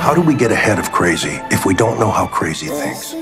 How do we get ahead of crazy if we don't know how crazy thinks?